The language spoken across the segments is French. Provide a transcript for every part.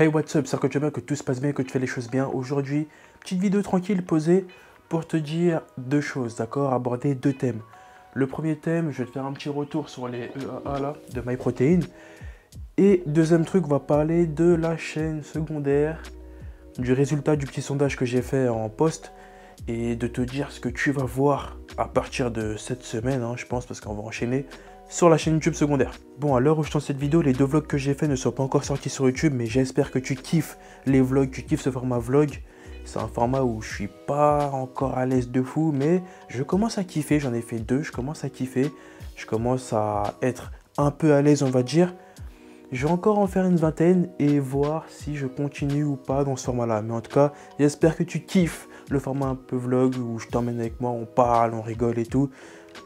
Hey what's up, c'est que tu vas bien, que tout se passe bien, que tu fais les choses bien. Aujourd'hui, petite vidéo tranquille posée pour te dire deux choses, d'accord? Aborder deux thèmes. Le premier thème, je vais te faire un petit retour sur les EAA là, de MyProtein. Et deuxième truc, on va parler de la chaîne secondaire, du résultat du petit sondage que j'ai fait en post et de te dire ce que tu vas voir à partir de cette semaine, hein, je pense, parce qu'on va enchaîner sur la chaîne YouTube secondaire. Bon, à l'heure où je tourne cette vidéo, les deux vlogs que j'ai fait ne sont pas encore sortis sur YouTube, mais j'espère que tu kiffes les vlogs, tu kiffes ce format vlog. C'est un format où je suis pas encore à l'aise de fou, mais je commence à kiffer. J'en ai fait deux, je commence à kiffer. Je commence à être un peu à l'aise, on va dire. Je vais encore en faire une vingtaine et voir si je continue ou pas dans ce format-là. Mais en tout cas, j'espère que tu kiffes le format un peu vlog où je t'emmène avec moi, on parle, on rigole et tout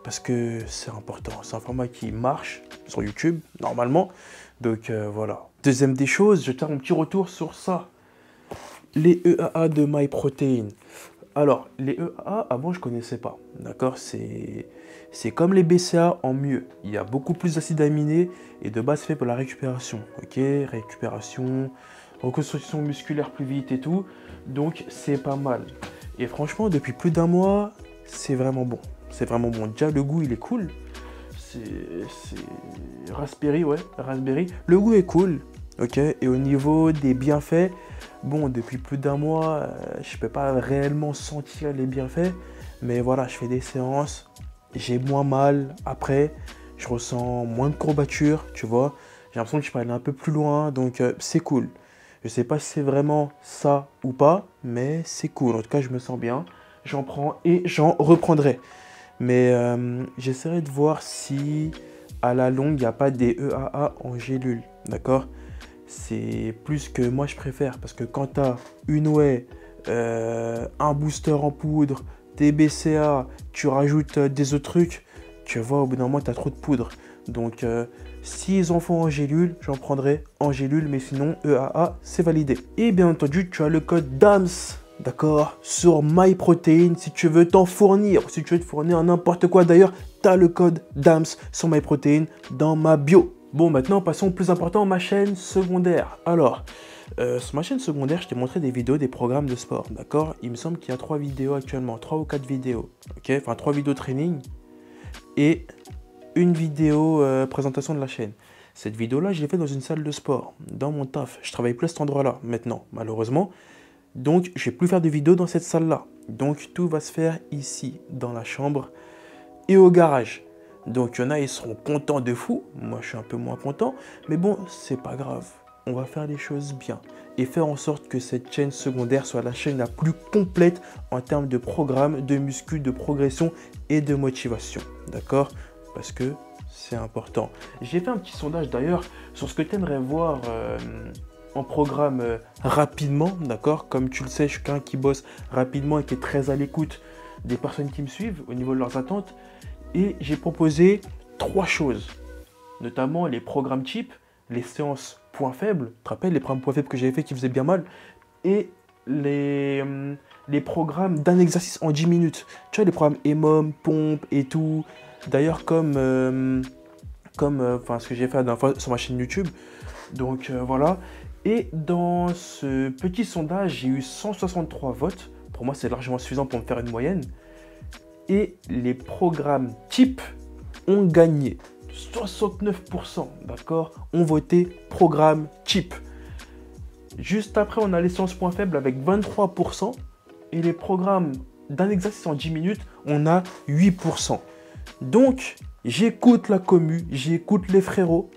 parce que c'est important. C'est un format qui marche sur YouTube, normalement. Donc euh, voilà. Deuxième des choses, je vais faire un petit retour sur ça. Les EAA de MyProtein. Alors, les EAA, avant, je ne connaissais pas. D'accord? C'est comme les BCA en mieux. Il y a beaucoup plus d'acides aminés et de base fait pour la récupération. Ok? Récupération, reconstruction musculaire plus vite et tout. Donc, c'est pas mal. Et franchement, depuis plus d'un mois, c'est vraiment bon. C'est vraiment bon. Déjà, le goût, il est cool. C'est raspberry, ouais, raspberry. Le goût est cool, ok? Et au niveau des bienfaits, bon, depuis plus d'un mois, euh, je peux pas réellement sentir les bienfaits. Mais voilà, je fais des séances, j'ai moins mal après, je ressens moins de courbatures, tu vois? J'ai l'impression que je peux aller un peu plus loin, donc euh, c'est cool. Je sais pas si c'est vraiment ça ou pas, mais c'est cool. En tout cas, je me sens bien. J'en prends et j'en reprendrai. Mais euh, j'essaierai de voir si à la longue, il n'y a pas des EAA en gélule. D'accord? C'est plus que moi je préfère. Parce que quand tu as une whey, euh, un booster en poudre, des BCA, tu rajoutes euh, des autres trucs, tu vois, au bout d'un moment, tu as trop de poudre. Donc, s'ils en font en gélule, j'en prendrai en gélule. Mais sinon, EAA, c'est validé. Et bien entendu, tu as le code DAMS d'accord, sur MyProtein, si tu veux t'en fournir, si tu veux te fournir n'importe quoi d'ailleurs, tu as le code DAMS sur MyProtein dans ma bio. Bon, maintenant, passons au plus important, ma chaîne secondaire. Alors, euh, sur ma chaîne secondaire, je t'ai montré des vidéos des programmes de sport, d'accord Il me semble qu'il y a trois vidéos actuellement, trois ou quatre vidéos, ok Enfin, trois vidéos training et une vidéo euh, présentation de la chaîne. Cette vidéo-là, je l'ai fait dans une salle de sport, dans mon taf. Je travaille plus à cet endroit-là maintenant, malheureusement. Donc, je vais plus faire de vidéos dans cette salle-là. Donc, tout va se faire ici, dans la chambre et au garage. Donc, il y en a, ils seront contents de fou. Moi, je suis un peu moins content. Mais bon, c'est pas grave. On va faire les choses bien et faire en sorte que cette chaîne secondaire soit la chaîne la plus complète en termes de programme, de muscu, de progression et de motivation. D'accord? Parce que c'est important. J'ai fait un petit sondage d'ailleurs sur ce que tu aimerais voir. Euh, en programme euh, rapidement, d'accord? Comme tu le sais, je suis quelqu'un qui bosse rapidement et qui est très à l'écoute des personnes qui me suivent au niveau de leurs attentes. Et j'ai proposé trois choses, notamment les programmes type, les séances points faibles, tu te rappelles les programmes points faibles que j'avais fait qui faisaient bien mal, et les, hum, les programmes d'un exercice en 10 minutes. Tu vois, les programmes EMOM, pompe et tout. D'ailleurs, comme, euh, comme euh, ce que j'ai fait la dernière fois sur ma chaîne YouTube. Donc voilà. Et dans ce petit sondage, j'ai eu 163 votes. Pour moi, c'est largement suffisant pour me faire une moyenne. Et les programmes type ont gagné. 69%, d'accord, ont voté programme type. Juste après, on a les sciences points faibles avec 23%. Et les programmes d'un exercice en 10 minutes, on a 8%. Donc, j'écoute la commu, j'écoute les frérots.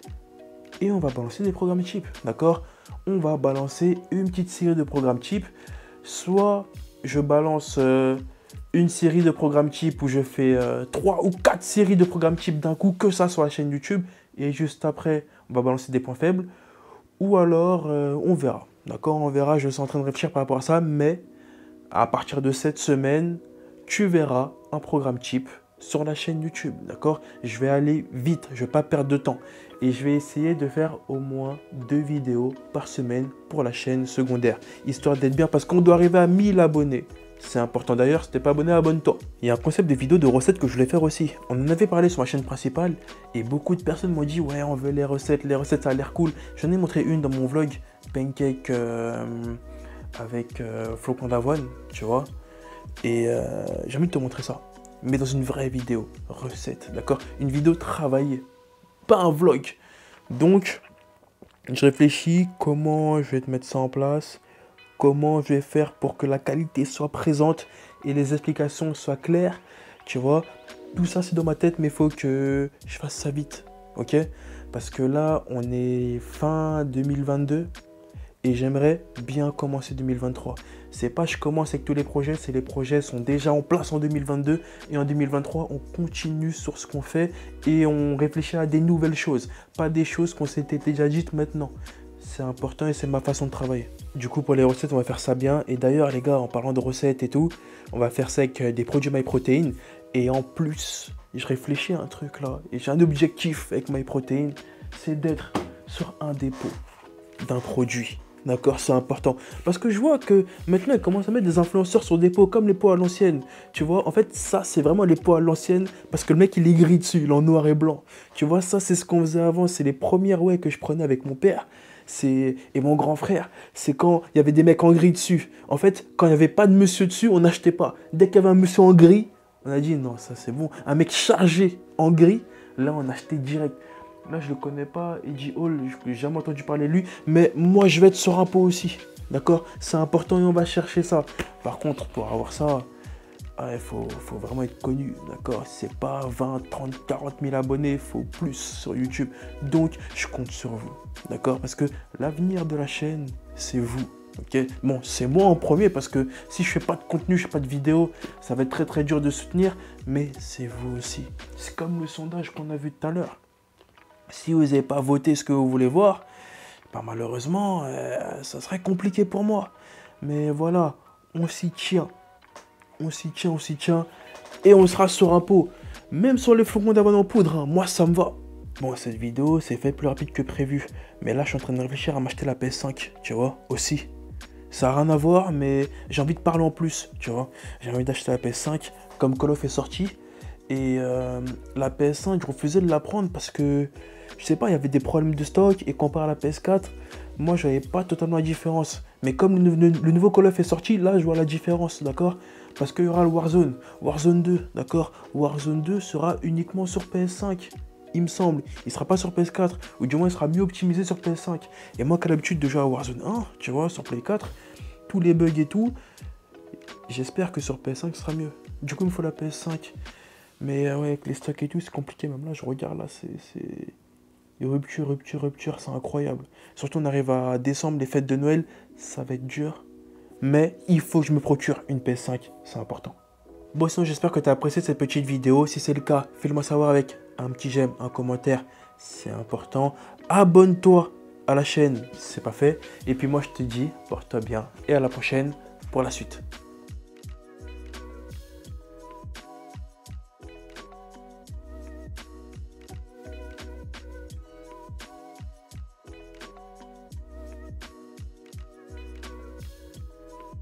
Et on va balancer des programmes type, d'accord? On va balancer une petite série de programmes type. Soit je balance euh, une série de programmes type où je fais euh, trois ou quatre séries de programmes type d'un coup, que ça sur la chaîne YouTube. Et juste après, on va balancer des points faibles. Ou alors, euh, on verra. D'accord On verra, je suis en train de réfléchir par rapport à ça. Mais à partir de cette semaine, tu verras un programme type sur la chaîne YouTube, d'accord? Je vais aller vite, je ne vais pas perdre de temps. Et je vais essayer de faire au moins deux vidéos par semaine pour la chaîne secondaire, histoire d'être bien, parce qu'on doit arriver à 1000 abonnés. C'est important d'ailleurs, si t'es pas abonné, abonne-toi. Il y a un concept de vidéo de recettes que je voulais faire aussi. On en avait parlé sur ma chaîne principale et beaucoup de personnes m'ont dit ouais on veut les recettes, les recettes ça a l'air cool. J'en ai montré une dans mon vlog, pancake euh, avec euh, flocon d'avoine, tu vois. Et euh, j'ai envie de te montrer ça. Mais dans une vraie vidéo, recette, d'accord? Une vidéo travaillée, pas un vlog. Donc, je réfléchis comment je vais te mettre ça en place comment je vais faire pour que la qualité soit présente et les explications soient claires. Tu vois, tout ça c'est dans ma tête, mais il faut que je fasse ça vite. Ok? Parce que là, on est fin 2022 et j'aimerais bien commencer 2023. C'est pas je commence avec tous les projets, c'est les projets sont déjà en place en 2022 et en 2023 on continue sur ce qu'on fait et on réfléchit à des nouvelles choses, pas des choses qu'on s'était déjà dites maintenant. C'est important et c'est ma façon de travailler. Du coup, pour les recettes, on va faire ça bien. Et d'ailleurs, les gars, en parlant de recettes et tout, on va faire ça avec euh, des produits MyProtein. Et en plus, je réfléchis à un truc là. Et j'ai un objectif avec MyProtein, c'est d'être sur un dépôt d'un produit. D'accord, c'est important. Parce que je vois que maintenant, ils commencent à mettre des influenceurs sur des pots comme les pots à l'ancienne. Tu vois, en fait, ça, c'est vraiment les pots à l'ancienne. Parce que le mec, il est gris dessus, il est en noir et blanc. Tu vois, ça, c'est ce qu'on faisait avant. C'est les premières ouais que je prenais avec mon père. Et mon grand frère, c'est quand il y avait des mecs en gris dessus. En fait, quand il n'y avait pas de monsieur dessus, on n'achetait pas. Dès qu'il y avait un monsieur en gris, on a dit non, ça c'est bon. Un mec chargé en gris, là on achetait direct. Là, je le connais pas, Eddie Hall, je n'ai jamais entendu parler de lui, mais moi, je vais être sur un pot aussi. D'accord? C'est important et on va chercher ça. Par contre, pour avoir ça, il faut, vraiment être connu, d'accord? C'est pas 20, 30, 40 000 abonnés, faut plus sur YouTube. Donc, je compte sur vous, d'accord? Parce que l'avenir de la chaîne, c'est vous, ok? Bon, c'est moi en premier parce que si je fais pas de contenu, je fais pas de vidéo, ça va être très très dur de soutenir, mais c'est vous aussi. C'est comme le sondage qu'on a vu tout à l'heure. Si vous n'avez pas voté ce que vous voulez voir, bah, malheureusement, euh, ça serait compliqué pour moi. Mais voilà, on s'y tient. On s'y tient, on s'y tient. Et on sera sur un pot. Même sur les flocons d'avoine en poudre, hein. moi ça me va. Bon, cette vidéo, c'est fait plus rapide que prévu. Mais là, je suis en train de réfléchir à m'acheter la PS5, tu vois, aussi. Ça n'a rien à voir, mais j'ai envie de parler en plus, tu vois. J'ai envie d'acheter la PS5, comme Call of est sorti. Et euh, la PS5, je refusais de la prendre parce que, je sais pas, il y avait des problèmes de stock. Et comparé à la PS4, moi, je voyais pas totalement la différence. Mais comme le, nouveau Call of est sorti, là, je vois la différence, d'accord? Parce qu'il y aura le Warzone. Warzone 2, d'accord? Warzone 2 sera uniquement sur PS5 il me semble. Il sera pas sur PS4, ou du moins il sera mieux optimisé sur PS5. Et moi qui l'habitude de jouer à Warzone 1, tu vois, sur Play 4, tous les bugs et tout, j'espère que sur PS5 ce sera mieux. Du coup, il me faut la PS5. Mais euh, ouais, avec les stocks et tout, c'est compliqué. Même là, je regarde là, c'est. Rupture, rupture, rupture, c'est incroyable. Surtout, on arrive à décembre, les fêtes de Noël, ça va être dur. Mais il faut que je me procure une PS5, c'est important. Bon, sinon, j'espère que tu as apprécié cette petite vidéo. Si c'est le cas, fais-le-moi savoir avec un petit j'aime, un commentaire, c'est important. Abonne-toi à la chaîne, c'est pas fait. Et puis moi, je te dis, porte-toi bien et à la prochaine pour la suite.